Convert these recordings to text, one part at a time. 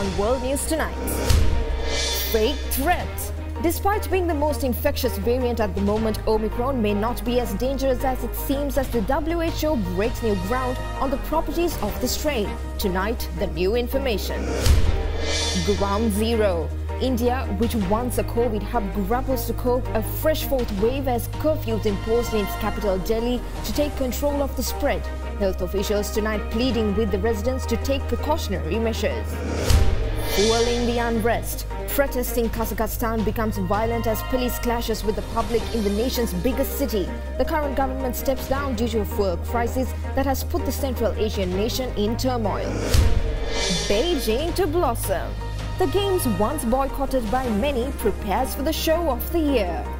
on World News Tonight. Fake threat. Despite being the most infectious variant at the moment, Omicron may not be as dangerous as it seems as the WHO breaks new ground on the properties of the strain. Tonight, the new information. Ground Zero. India, which once a COVID hub, grapples to cope a fresh fourth wave as curfews imposed in its capital Delhi to take control of the spread. Health officials tonight pleading with the residents to take precautionary measures. Fueling the unrest. Protest in Kazakhstan becomes violent as police clashes with the public in the nation's biggest city. The current government steps down due to a fuel crisis that has put the Central Asian nation in turmoil. Beijing to blossom. The games once boycotted by many prepares for the show of the year.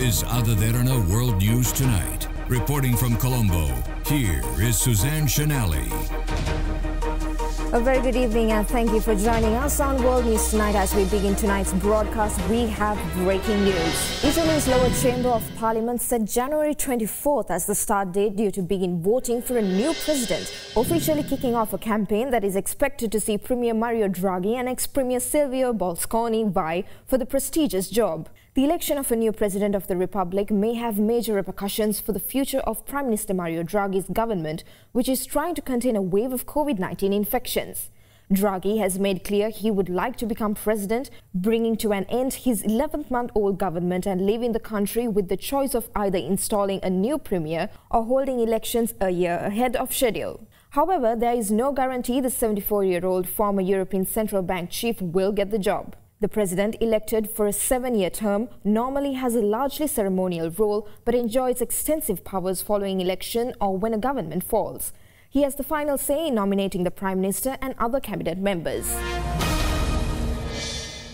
Is Ada Derana World News Tonight. Reporting from Colombo, here is Suzanne Shanali. A very good evening and thank you for joining us on World News Tonight. As we begin tonight's broadcast, we have breaking news. Italy's lower chamber of parliament set January 24th as the start date due to begin voting for a new president, officially kicking off a campaign that is expected to see Premier Mario Draghi and ex-Premier Silvio Berlusconi vie for the prestigious job. The election of a new president of the republic may have major repercussions for the future of Prime Minister Mario Draghi's government, which is trying to contain a wave of COVID-19 infections. Draghi has made clear he would like to become president, bringing to an end his 11-month-old government and leaving the country with the choice of either installing a new premier or holding elections a year ahead of schedule. However, there is no guarantee the 74-year-old former European Central Bank chief will get the job. The president elected for a seven-year term normally has a largely ceremonial role but enjoys extensive powers following election or when a government falls. He has the final say in nominating the prime minister and other cabinet members.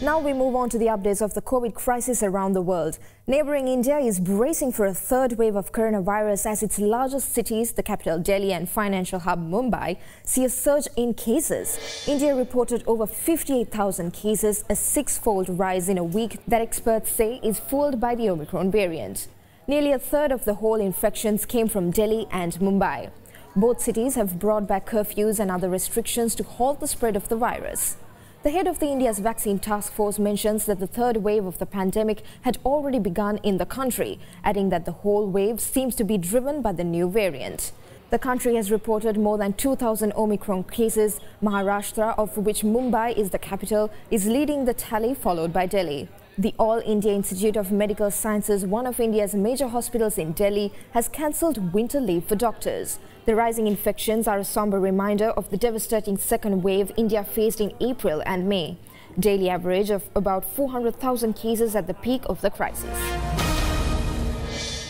Now we move on to the updates of the COVID crisis around the world. Neighboring India is bracing for a third wave of coronavirus as its largest cities, the capital Delhi and financial hub Mumbai, see a surge in cases. India reported over 58,000 cases, a six-fold rise in a week that experts say is fueled by the Omicron variant. Nearly a third of the whole infections came from Delhi and Mumbai. Both cities have brought back curfews and other restrictions to halt the spread of the virus. The head of the India's vaccine task force mentions that the third wave of the pandemic had already begun in the country, adding that the whole wave seems to be driven by the new variant. The country has reported more than 2,000 Omicron cases. Maharashtra, of which Mumbai is the capital, is leading the tally, followed by Delhi. The All India Institute of Medical Sciences, one of India's major hospitals in Delhi, has cancelled winter leave for doctors. The rising infections are a somber reminder of the devastating second wave India faced in April and May. Daily average of about 400,000 cases at the peak of the crisis.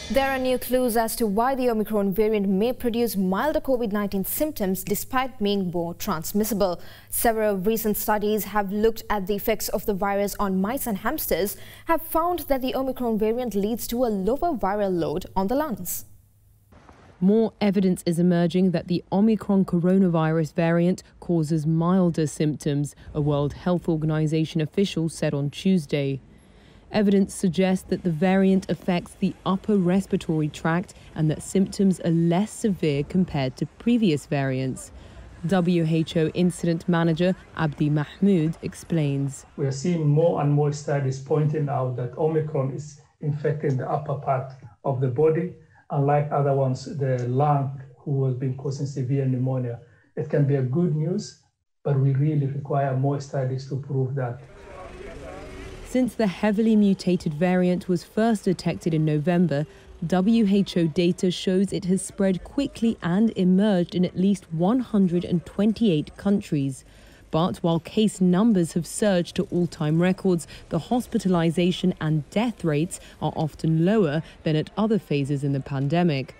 There are new clues as to why the Omicron variant may produce milder COVID-19 symptoms despite being more transmissible. Several recent studies have looked at the effects of the virus on mice and hamsters have found that the Omicron variant leads to a lower viral load on the lungs. More evidence is emerging that the Omicron coronavirus variant causes milder symptoms, a World Health Organization official said on Tuesday. Evidence suggests that the variant affects the upper respiratory tract and that symptoms are less severe compared to previous variants. WHO Incident Manager Abdi Mahamud explains. We are seeing more and more studies pointing out that Omicron is infecting the upper part of the body, unlike other ones, the lung, who has been causing severe pneumonia. It can be a good news, but we really require more studies to prove that. Since the heavily mutated variant was first detected in November, WHO data shows it has spread quickly and emerged in at least 128 countries. But while case numbers have surged to all time records, the hospitalization and death rates are often lower than at other phases in the pandemic.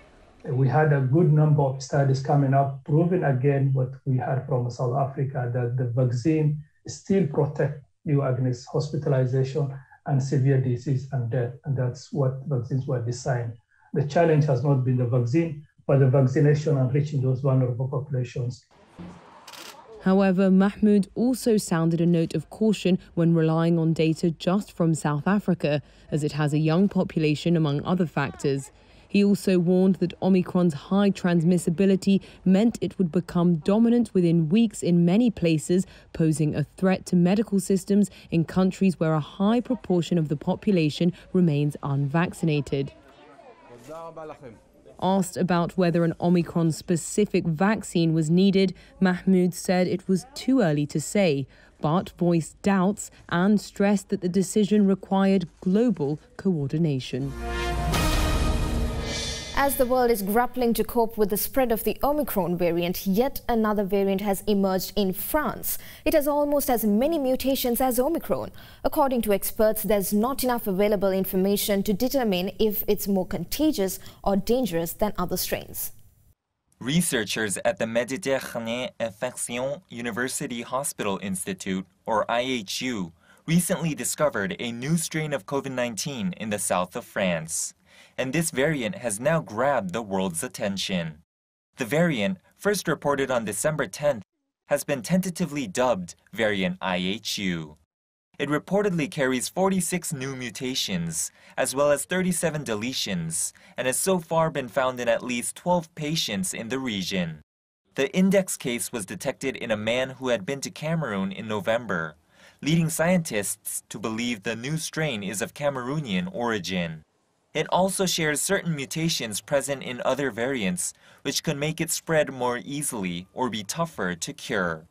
We had a good number of studies coming up proving again what we heard from South Africa that the vaccine still protects you against hospitalization and severe disease and death. And that's what vaccines were designed. The challenge has not been the vaccine, but the vaccination and reaching those vulnerable populations. However, Mahamud also sounded a note of caution when relying on data just from South Africa, as it has a young population among other factors. He also warned that Omicron's high transmissibility meant it would become dominant within weeks in many places, posing a threat to medical systems in countries where a high proportion of the population remains unvaccinated. Asked about whether an Omicron specific vaccine was needed, Mahamud said it was too early to say, but voiced doubts and stressed that the decision required global coordination. As the world is grappling to cope with the spread of the Omicron variant, yet another variant has emerged in France. It has almost as many mutations as Omicron. According to experts, there's not enough available information to determine if it's more contagious or dangerous than other strains. Researchers at the Méditerranée Infection University Hospital Institute, or IHU, recently discovered a new strain of COVID 19 in the south of France and this variant has now grabbed the world's attention. The variant, first reported on December 10th, has been tentatively dubbed variant IHU. It reportedly carries 46 new mutations, as well as 37 deletions, and has so far been found in at least 12 patients in the region. The index case was detected in a man who had been to Cameroon in November, leading scientists to believe the new strain is of Cameroonian origin. It also shares certain mutations present in other variants, which could make it spread more easily or be tougher to cure.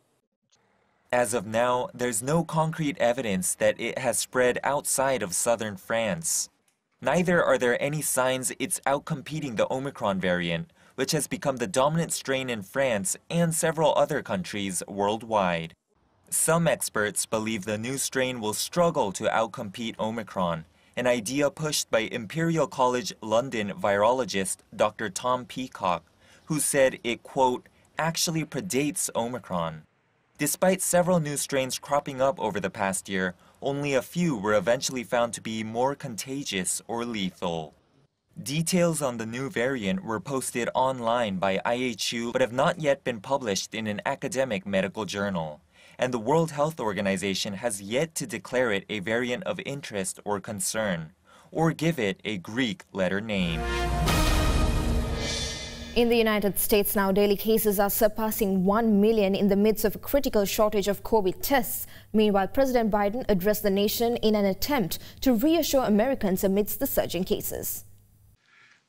As of now, there's no concrete evidence that it has spread outside of southern France. Neither are there any signs it's outcompeting the Omicron variant, which has become the dominant strain in France and several other countries worldwide. Some experts believe the new strain will struggle to outcompete Omicron, an idea pushed by Imperial College London virologist Dr. Tom Peacock, who said it, quote, actually predates Omicron. Despite several new strains cropping up over the past year, only a few were eventually found to be more contagious or lethal. Details on the new variant were posted online by IHU but have not yet been published in an academic medical journal and the World Health Organization has yet to declare it a variant of interest or concern, or give it a Greek letter name. In the United States now, daily cases are surpassing 1 million in the midst of a critical shortage of COVID tests. Meanwhile, President Biden addressed the nation in an attempt to reassure Americans amidst the surging cases.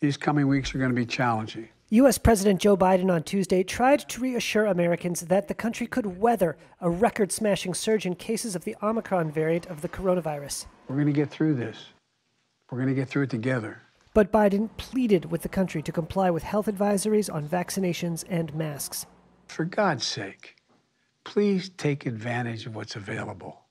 These coming weeks are going to be challenging. U.S. President Joe Biden on Tuesday tried to reassure Americans that the country could weather a record smashing surge in cases of the Omicron variant of the coronavirus. We're going to get through this. We're going to get through it together. But Biden pleaded with the country to comply with health advisories on vaccinations and masks. For God's sake, please take advantage of what's available.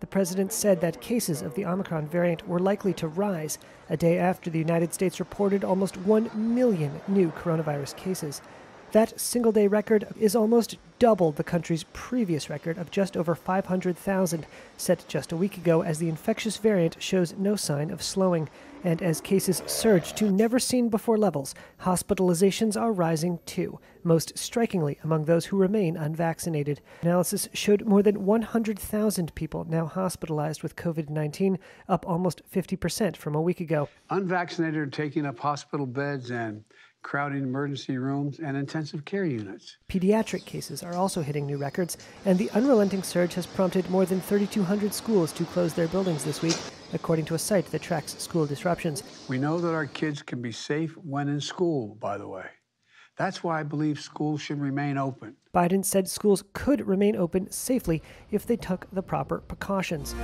The president said that cases of the Omicron variant were likely to rise a day after the United States reported almost 1 million new coronavirus cases. That single day record is almost double the country's previous record of just over 500,000, set just a week ago as the infectious variant shows no sign of slowing. And as cases surge to never seen before levels, hospitalizations are rising too, most strikingly among those who remain unvaccinated. Analysis showed more than 100,000 people now hospitalized with COVID 19, up almost 50% from a week ago. Unvaccinated are taking up hospital beds and crowding emergency rooms and intensive care units. Pediatric cases are also hitting new records, and the unrelenting surge has prompted more than 3,200 schools to close their buildings this week, according to a site that tracks school disruptions. We know that our kids can be safe when in school, by the way. That's why I believe schools should remain open. Biden said schools could remain open safely if they took the proper precautions.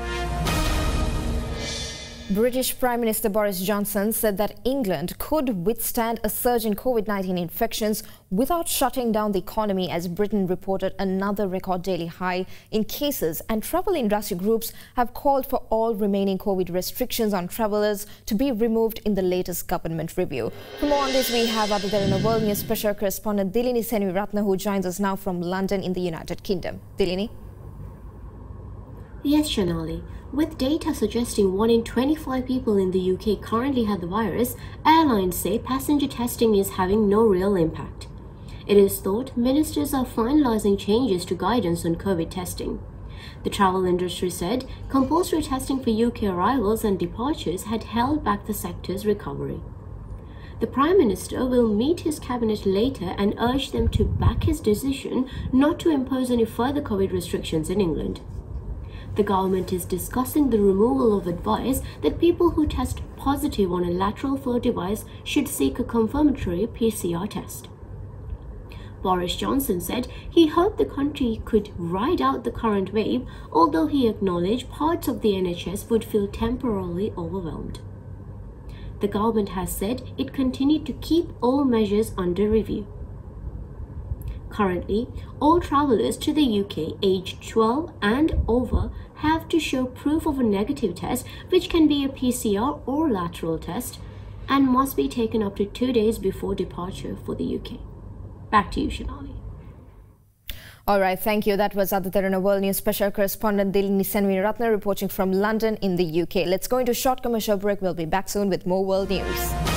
British Prime Minister Boris Johnson said that England could withstand a surge in COVID-19 infections without shutting down the economy as Britain reported another record daily high in cases and travel industry groups have called for all remaining COVID restrictions on travellers to be removed in the latest government review. For more on this, we have Ada Derana World News special correspondent Dilini Senviratna who joins us now from London in the United Kingdom. Dilini? Yes, Shanali. With data suggesting 1 in 25 people in the UK currently have the virus, airlines say passenger testing is having no real impact. It is thought ministers are finalizing changes to guidance on COVID testing. The travel industry said compulsory testing for UK arrivals and departures had held back the sector's recovery. The Prime Minister will meet his cabinet later and urge them to back his decision not to impose any further COVID restrictions in England. The government is discussing the removal of advice that people who test positive on a lateral flow device should seek a confirmatory PCR test. Boris Johnson said he hoped the country could ride out the current wave, although he acknowledged parts of the NHS would feel temporarily overwhelmed. The government has said it continued to keep all measures under review. Currently, all travellers to the UK aged 12 and over have to show proof of a negative test, which can be a PCR or lateral test, and must be taken up to two days before departure for the UK. Back to you, Shanali. All right, thank you. That was Ada Derana World News Special Correspondent Dilini Senvi Ratna reporting from London in the UK. Let's go into short commercial break. We'll be back soon with more world news.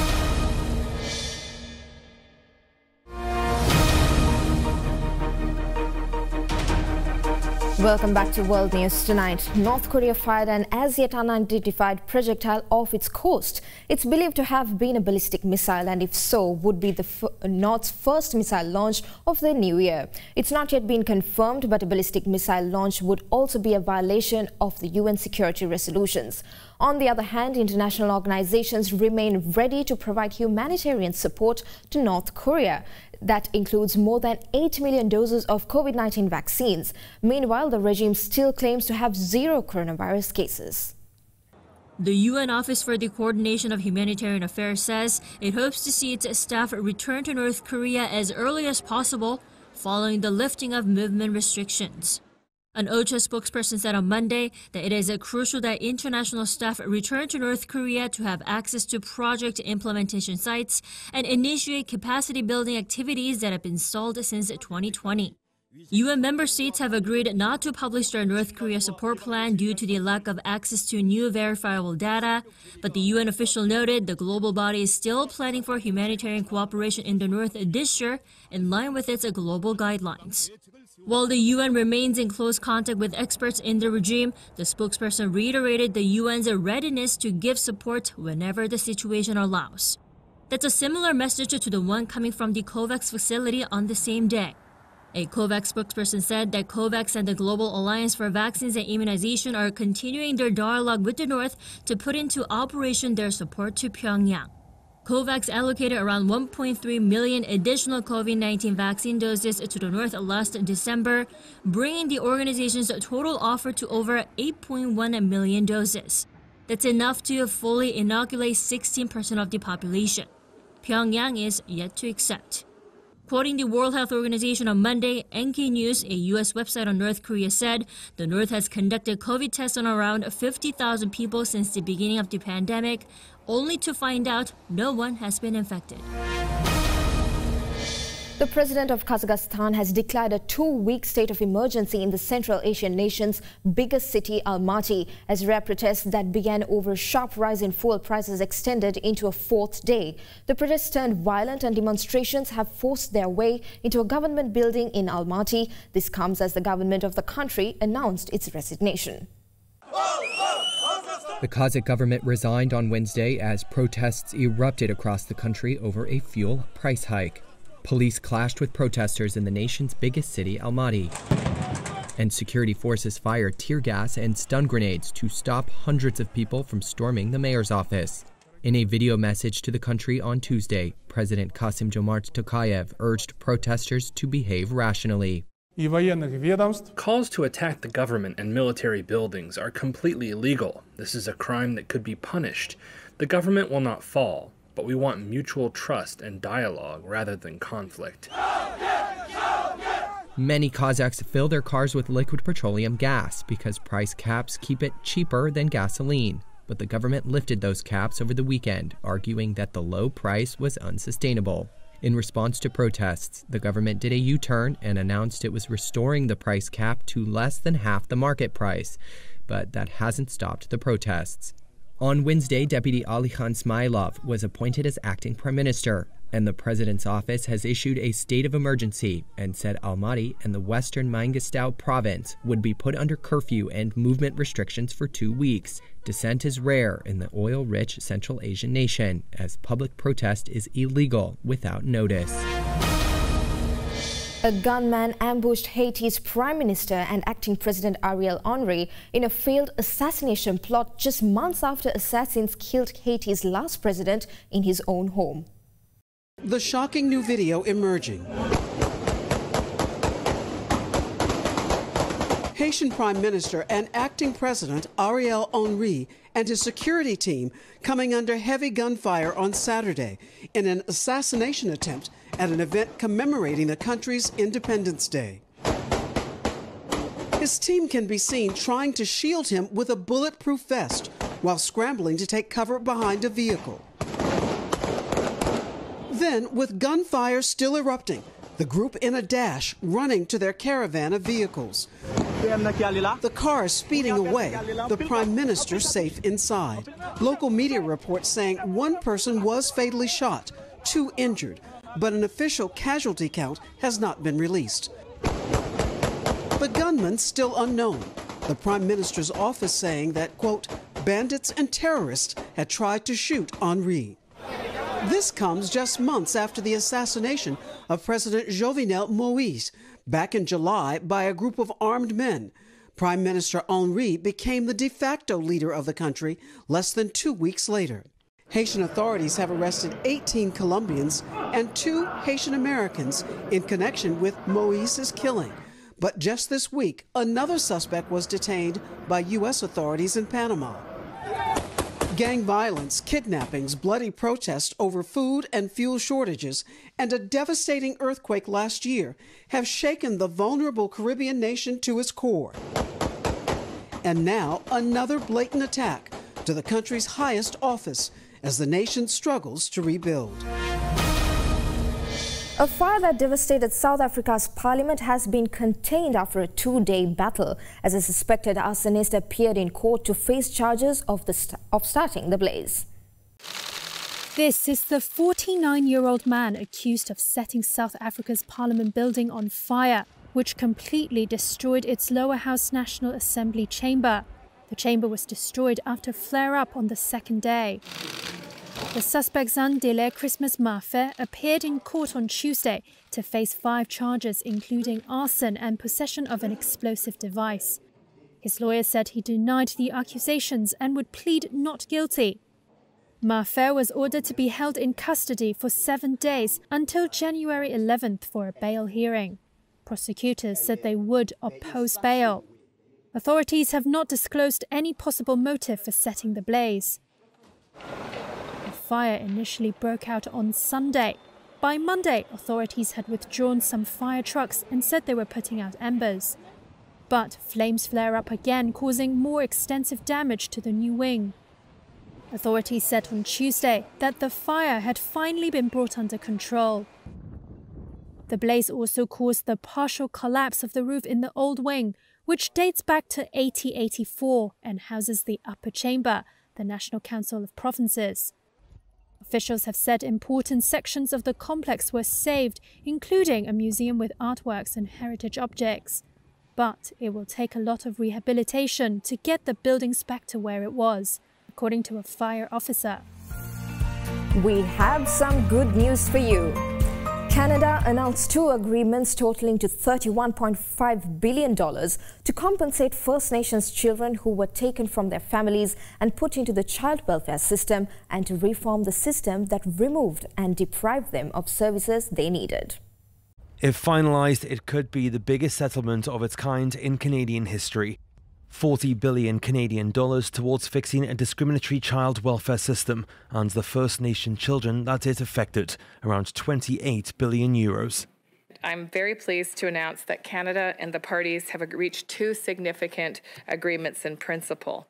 Welcome back to World News Tonight. North Korea fired an as yet unidentified projectile off its coast. It's believed to have been a ballistic missile and if so, would be the North's first missile launch of the new year. It's not yet been confirmed, but a ballistic missile launch would also be a violation of the UN security resolutions. On the other hand, international organizations remain ready to provide humanitarian support to North Korea. That includes more than 8 million doses of COVID-19 vaccines. Meanwhile, the regime still claims to have zero coronavirus cases. The UN Office for the Coordination of Humanitarian Affairs says it hopes to see its staff return to North Korea as early as possible following the lifting of movement restrictions. An OCHA spokesperson said on Monday that it is crucial that international staff return to North Korea to have access to project implementation sites and initiate capacity building activities that have been stalled since 2020. UN member states have agreed not to publish their North Korea support plan due to the lack of access to new verifiable data, but the UN official noted the global body is still planning for humanitarian cooperation in the North this year in line with its global guidelines. While the UN remains in close contact with experts in the regime, the spokesperson reiterated the UN's readiness to give support whenever the situation allows. That's a similar message to the one coming from the COVAX facility on the same day. A COVAX spokesperson said that COVAX and the Global Alliance for Vaccines and Immunization are continuing their dialogue with the North to put into operation their support to Pyongyang. COVAX allocated around 1.3 million additional COVID 19 vaccine doses to the North last December, bringing the organization's total offer to over 8.1 million doses. That's enough to fully inoculate 16% of the population. Pyongyang is yet to accept. Quoting the World Health Organization on Monday, NK News, a U.S. website on North Korea, said the North has conducted COVID tests on around 50,000 people since the beginning of the pandemic, only to find out no one has been infected. The president of Kazakhstan has declared a two-week state of emergency in the Central Asian nation's biggest city, Almaty, as rare protests that began over a sharp rise in fuel prices extended into a fourth day. The protests turned violent and demonstrations have forced their way into a government building in Almaty. This comes as the government of the country announced its resignation. The Kazakh government resigned on Wednesday as protests erupted across the country over a fuel price hike. Police clashed with protesters in the nation's biggest city, Almaty. And security forces fired tear gas and stun grenades to stop hundreds of people from storming the mayor's office. In a video message to the country on Tuesday, President Kassym-Jomart Tokayev urged protesters to behave rationally. Calls to attack the government and military buildings are completely illegal. This is a crime that could be punished. The government will not fall but we want mutual trust and dialogue rather than conflict. Many Kazakhs fill their cars with liquid petroleum gas because price caps keep it cheaper than gasoline. But the government lifted those caps over the weekend, arguing that the low price was unsustainable. In response to protests, the government did a U turn and announced it was restoring the price cap to less than half the market price. But that hasn't stopped the protests. On Wednesday, Deputy Alikhan Smailov was appointed as acting prime minister, And the president's office has issued a state of emergency and said Almaty and the western Mangistau province would be put under curfew and movement restrictions for two weeks. Dissent is rare in the oil rich Central Asian nation, as public protest is illegal without notice. A gunman ambushed Haiti's prime minister and acting president Ariel Henry in a failed assassination plot just months after assassins killed Haiti's last president in his own home. The shocking new video emerging. Haitian Prime Minister and acting President Ariel Henry and his security team coming under heavy gunfire on Saturday in an assassination attempt at an event commemorating the country's Independence Day. His team can be seen trying to shield him with a bulletproof vest while scrambling to take cover behind a vehicle. Then, with gunfire still erupting, the group in a dash running to their caravan of vehicles. The car is speeding away, the prime minister safe inside. Local media reports saying one person was fatally shot, two injured, but an official casualty count has not been released. The gunman still unknown. The prime minister's office saying that, quote, bandits and terrorists had tried to shoot Henry. This comes just months after the assassination of President Jovenel Moise back in July by a group of armed men. Prime Minister Henry became the de facto leader of the country less than two weeks later. Haitian authorities have arrested 18 Colombians and two Haitian Americans in connection with Moise's killing. But just this week, another suspect was detained by U.S. authorities in Panama. Gang violence, kidnappings, bloody protests over food and fuel shortages, and a devastating earthquake last year have shaken the vulnerable Caribbean nation to its core. And now, another blatant attack to the country's highest office as the nation struggles to rebuild. A fire that devastated South Africa's parliament has been contained after a two-day battle as a suspected arsonist appeared in court to face charges of, st of starting the blaze. This is the 49-year-old man accused of setting South Africa's parliament building on fire, which completely destroyed its lower house National Assembly chamber. The chamber was destroyed after flare-up on the second day. The suspect Zandile Christmas Mafe appeared in court on Tuesday to face five charges, including arson and possession of an explosive device. His lawyer said he denied the accusations and would plead not guilty. Mafe was ordered to be held in custody for seven days until January 11th for a bail hearing. Prosecutors said they would oppose bail. Authorities have not disclosed any possible motive for setting the blaze fire initially broke out on Sunday. By Monday, authorities had withdrawn some fire trucks and said they were putting out embers. But flames flare up again, causing more extensive damage to the new wing. Authorities said on Tuesday that the fire had finally been brought under control. The blaze also caused the partial collapse of the roof in the old wing, which dates back to 1884 and houses the upper chamber, the National Council of Provinces. Officials have said important sections of the complex were saved, including a museum with artworks and heritage objects. But it will take a lot of rehabilitation to get the buildings back to where it was, according to a fire officer. We have some good news for you. Canada announced two agreements totaling to $31.5 billion to compensate First Nations children who were taken from their families and put into the child welfare system and to reform the system that removed and deprived them of services they needed. If finalised, it could be the biggest settlement of its kind in Canadian history. 40 billion Canadian dollars towards fixing a discriminatory child welfare system and the First Nation children that it affected, around 28 billion euros. I'm very pleased to announce that Canada and the parties have reached two significant agreements in principle.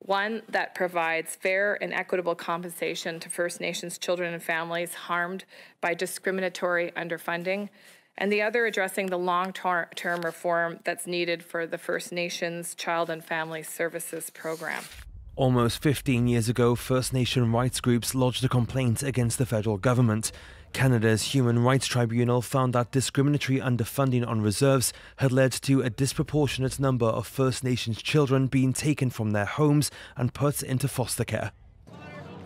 One that provides fair and equitable compensation to First Nations children and families harmed by discriminatory underfunding, and the other addressing the long term reform that's needed for the First Nations Child and Family Services Program. Almost 15 years ago, First Nation rights groups lodged a complaint against the federal government. Canada's Human Rights Tribunal found that discriminatory underfunding on reserves had led to a disproportionate number of First Nations children being taken from their homes and put into foster care.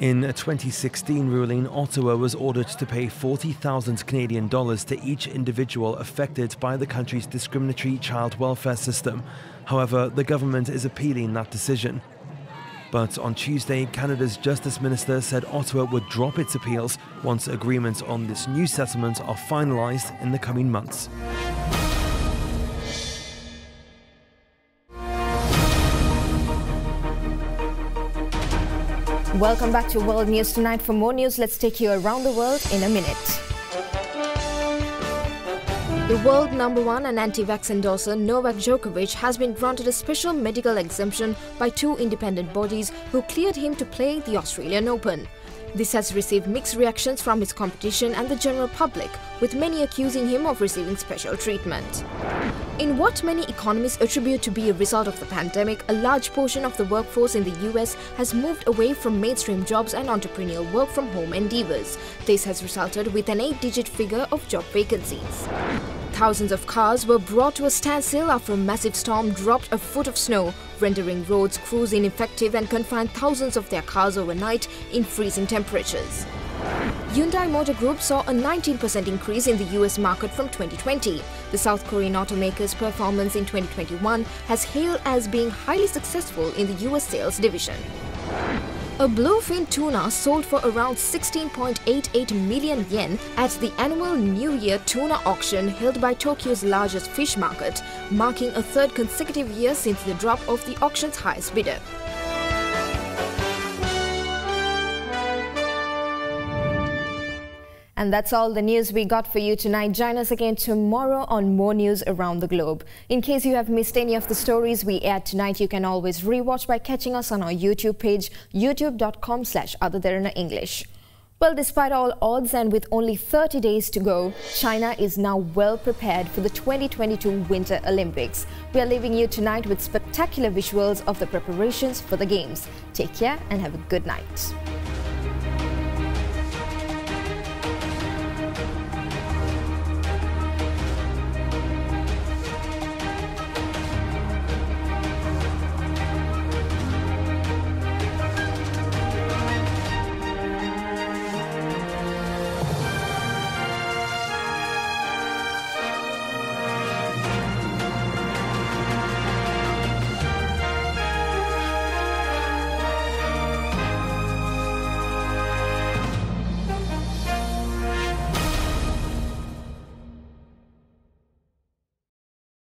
In a 2016 ruling, Ottawa was ordered to pay 40,000 Canadian dollars to each individual affected by the country's discriminatory child welfare system. However, the government is appealing that decision. But on Tuesday, Canada's Justice Minister said Ottawa would drop its appeals once agreements on this new settlement are finalised in the coming months. Welcome back to World News Tonight. For more news, let's take you around the world in a minute. The world number one and anti-vax endorser Novak Djokovic has been granted a special medical exemption by two independent bodies who cleared him to play the Australian Open. This has received mixed reactions from his competition and the general public, with many accusing him of receiving special treatment. In what many economists attribute to be a result of the pandemic, a large portion of the workforce in the US has moved away from mainstream jobs and entrepreneurial work from home endeavors. This has resulted with an eight-digit figure of job vacancies. Thousands of cars were brought to a standstill after a massive storm dropped a foot of snow, rendering roads crews ineffective and confined thousands of their cars overnight in freezing temperatures. Hyundai Motor Group saw a 19% increase in the US market from 2020. The South Korean automaker's performance in 2021 has hailed as being highly successful in the US sales division. A bluefin tuna sold for around 16.88 million yen at the annual New Year tuna auction held by Tokyo's largest fish market, marking a third consecutive year since the drop of the auction's highest bidder. And that's all the news we got for you tonight. Join us again tomorrow on more news around the globe. In case you have missed any of the stories we aired tonight, you can always rewatch by catching us on our YouTube page, youtube.com slash English. Well, despite all odds and with only 30 days to go, China is now well prepared for the 2022 Winter Olympics. We are leaving you tonight with spectacular visuals of the preparations for the Games. Take care and have a good night.